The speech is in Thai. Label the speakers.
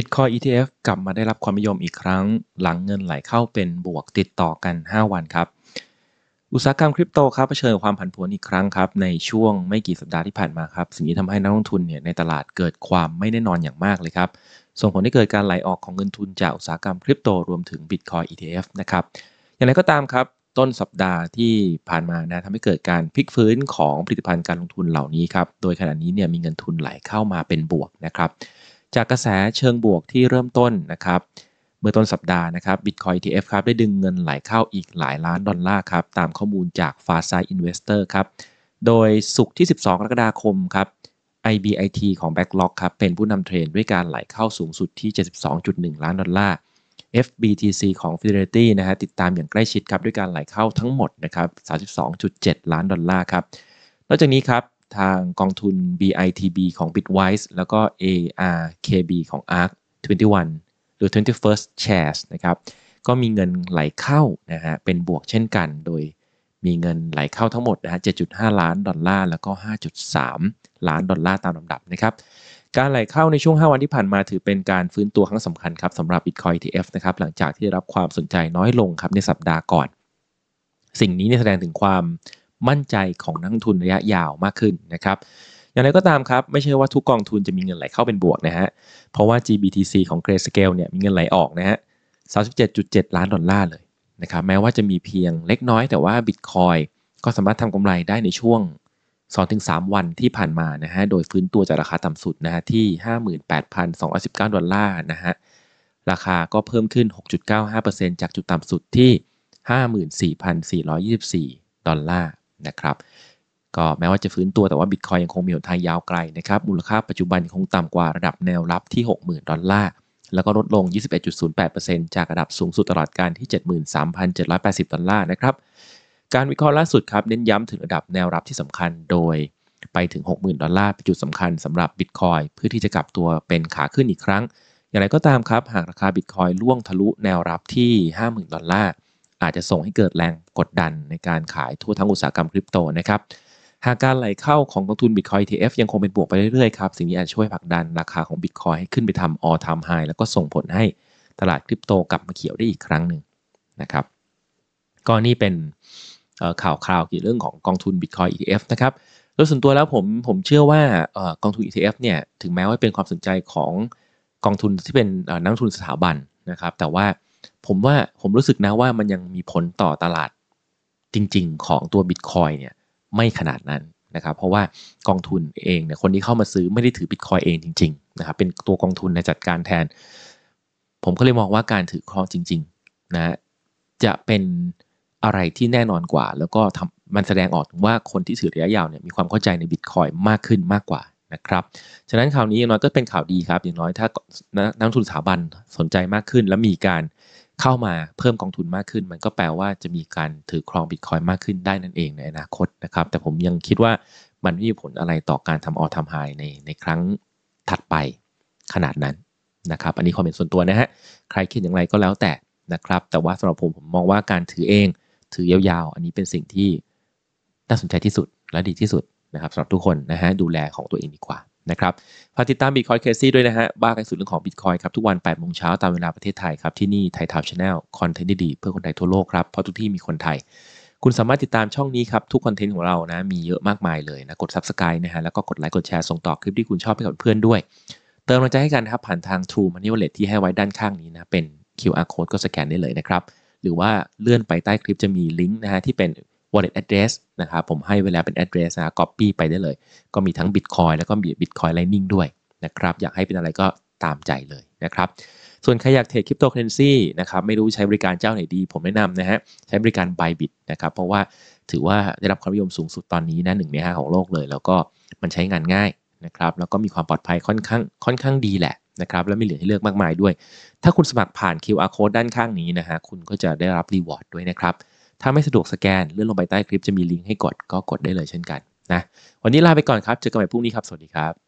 Speaker 1: Bitcoin ETF กลับมาได้รับความนิยมอีกครั้ง หลังเงินไหลเข้าเป็นบวกติดต่อกัน 5 วันครับ อุตสาหกรรมคริปโตครับเผชิญความผันผวนอีกครั้งครับ ในช่วงไม่กี่สัปดาห์ที่ผ่านมาครับ สิ่งนี้ทำให้นักลงทุนเนี่ยในตลาดเกิดความไม่แน่นอนอย่างมากเลยครับ ส่งผลให้เกิดการไหลออกของเงินทุนจากอุตสาหกรรมคริปโตรวมถึง Bitcoin ETF นะครับ อย่างไรก็ตามครับต้นสัปดาห์ที่ผ่านมานะทำให้เกิดการพลิกฟื้นของผลิตภัณฑ์การลงทุนเหล่านี้ครับ โดยขณะนี้เนี่ยมีเงินทุนไหลเข้ามาเป็นบวกนะครับ จากกระแสเชิงบวกที่เริ่มต้นนะครับเมื่อต้นสัปดาห์นะครับ Bitcoin ETF ครับได้ดึงเงินไหลเข้าอีกหลายล้านดอลลาร์ครับตามข้อมูลจาก f a r s i d e Investor ครับโดยศุกร์ที่ 12 กรกฎาคมครับ IBIT ของ BlackRock ครับเป็นผู้นำเทรนด์ด้วยการไหลเข้าสูงสุดที่ 72.1 ล้านดอลลาร์ FBTC ของ Fidelity นะฮะติดตามอย่างใกล้ชิดครับด้วยการไหลเข้าทั้งหมดนะครับ 32.7 ล้านดอลลาร์ครับนอกจากนี้ครับ ทางกองทุน BITB ของ Bitwise แล้วก็ ARKB ของ ARK 21 หรือ 21st Shares นะครับ ก็มีเงินไหลเข้านะฮะเป็นบวกเช่นกันโดยมีเงินไหลเข้าทั้งหมดนะฮะ 7.5 ล้านดอลลาร์ แล้วก็ 5.3 ล้านดอลลาร์ตามลำดับนะครับ การไหลเข้าในช่วง 5 วันที่ผ่านมาถือเป็นการฟื้นตัวครั้งสำคัญครับสำหรับ Bitcoin ETF นะครับ หลังจากที่ได้รับความสนใจน้อยลงครับในสัปดาห์ก่อน สิ่งนี้แสดงถึงความ มั่นใจของนักทุนระยะยาวมากขึ้นนะครับอย่างไรก็ตามครับ ไม่ใช่ว่าทุกกองทุนจะมีเงินไหลเข้าเป็นบวกนะฮะเพราะว่า GBTC ของ Grayscale เนี่ยมีเงินไหลออกนะฮะ37.7 ล้านดอลลาร์เลยนะครับแม้ว่าจะมีเพียงเล็กน้อยแต่ว่า Bitcoin ก็สามารถทำกำไรได้ในช่วง 2-3 วันที่ผ่านมานะฮะโดยฟื้นตัวจากราคาต่ำสุดนะฮะที่ 58,219 ดอลลาร์นะฮะราคาก็เพิ่มขึ้น 6.95%จากจุดต่ำสุดที่ 54,424 ดอลลาร์ นะครับก็แม้ว่าจะฟื้นตัวแต่ว่าบิตคอยน์ยังคงมีหนทางยาวไกลนะครับมูลค่าปัจจุบันคงต่ำกว่าระดับแนวรับที่ 60,000 ดอลลาร์ แล้วก็ลดลง 21.08%จากระดับสูงสุดตลอดกาลที่ 73,780 ดอลลาร์นะครับการวิเคราะห์ล่าสุดครับเน้นย้ำถึงระดับแนวรับที่สำคัญโดยไปถึง 60,000 ดอลลาร์เป็นจุดสำคัญสำหรับบิตคอยน์เพื่อที่จะกลับตัวเป็นขาขึ้นอีกครั้ง อย่างไรก็ตามครับหากราคาบิตคอยล่วงทะลุแนวรับที่ 50,000 ดอลลาร์ อาจจะส่งให้เกิดแรงกดดันในการขายทั่วทั้งอุตสาหกรรมคริปโตนะครับหากการไหลเข้าของกองทุน Bitcoin ETF ยังคงเป็นบวกไปเรื่อยๆครับ สิ่งนี้อาจช่วยผลักดันราคาของ Bitcoin ให้ขึ้นไปทำ all time high แล้วก็ส่งผลให้ตลาดคริปโตกลับมาเขียวได้อีกครั้งหนึ่งนะครับ ก็นี่เป็นข่าวคราวเกี่ยวเรื่องของกองทุน Bitcoin ETF นะครับ โดยส่วนตัวแล้วผมผมเชื่อว่ากองทุน ETF เนี่ยถึงแม้ว่าเป็นความสนใจของกองทุนที่เป็นนักทุนสถาบันนะครับ แต่ว่า ผมว่าผมรู้สึกนะว่ามันยังมีผลต่อตลาดจริง ๆ ของตัวบิตคอยเนี่ยไม่ขนาดนั้นนะครับ เพราะว่ากองทุนเองเนี่ยคนที่เข้ามาซื้อไม่ได้ถือบิตคอยเองจริงๆนะครับเป็นตัวกองทุนในจัดการแทน ผมก็เลยมองว่าการถือครองจริงๆนะจะเป็นอะไรที่แน่นอนกว่า แล้วก็ทำมันแสดงออกถึงว่าคนที่ถือระยะยาวเนี่ยมีความเข้าใจในบิตคอยมากขึ้นมากกว่านะครับ ฉะนั้นข่าวนี้อย่างน้อยก็เป็นข่าวดีครับ อย่างน้อยถ้านักทุนสถาบันสนใจมากขึ้น และมีการ เข้ามาเพิ่มกองทุนมากขึ้น มันก็แปลว่าจะมีการถือครองบิตคอยมากขึ้นได้นั่นเองในอนาคตนะครับ แต่ผมยังคิดว่ามันไม่มีผลอะไรต่อการทำออทำไฮในในครั้งถัดไปขนาดนั้นนะครับ อันนี้ความเห็นส่วนตัวนะฮะ ใครคิดอย่างไรก็แล้วแต่นะครับ แต่ว่าสำหรับผมผมมองว่าการถือเอง ถือยาวๆ อันนี้เป็นสิ่งที่น่าสนใจที่สุดและดีที่สุดนะครับสำหรับทุกคนนะฮะดูแลของตัวเองดีกว่า นะครับฝากติดตาม Bitcoin Crazy ด้วยนะฮะบ้ากันสุดเรื่องของ Bitcoin ครับ ทุกวัน8โมงเช้าตามเวลาประเทศไทยครับ ที่นี่ Thai Town Channel คอนเทนต์ดีๆเพื่อคนไทยทั่วโลกครับ เพราะทุกที่มีคนไทย คุณสามารถติดตามช่องนี้ครับ ทุกคอนเทนต์ของเรานะมีเยอะมากมายเลยนะกด Subscribe นะฮะแล้วก็กดไลค์กดแชร์ส่งต่อคลิปที่คุณชอบให้กับเพื่อนด้วย เติมกำลังใจให้กันครับผ่านทาง True Money Wallet ที่ให้ไว้ด้านข้างนี้นะเป็น QR code ก็สแกนได้เลยนะครับหรือว่าเลื่อนไปใต้คลิปจะมีลิงก์นะฮะที่เป็น wallet address นะครับผมให้เวลาเป็น address นะ copy ไปได้เลย ก็มีทั้ง bitcoin แล้วก็มี bitcoin lightning ด้วยนะครับ อยากให้เป็นอะไรก็ตามใจเลยนะครับ ส่วนใครอยากเทรดคริปโตเคอเรนซีนะครับ ไม่รู้ใช้บริการเจ้าไหนดี ผมแนะนำนะฮะ ใช้บริการ Bybit นะครับ เพราะว่าถือว่าได้รับความนิยมสูงสุดตอนนี้นะหนึ่งในห้าของโลกเลย แล้วก็มันใช้งานง่ายนะครับ แล้วก็มีความปลอดภัยค่อนข้างค่อนข้างดีแหละนะครับ และมีเหลือให้เลือกมากมายด้วย ถ้าคุณสมัครผ่าน QR code ด้านข้างนี้นะฮะ คุณก็จะได้รับรีวอร์ดด้วยนะครับ ถ้าไม่สะดวกสแกนเลื่อนลงไปใต้คลิปจะมีลิงก์ให้กดก็กดได้เลยเช่นกันนะวันนี้ลาไปก่อนครับเจอกันใหม่พรุ่งนี้ครับสวัสดีครับ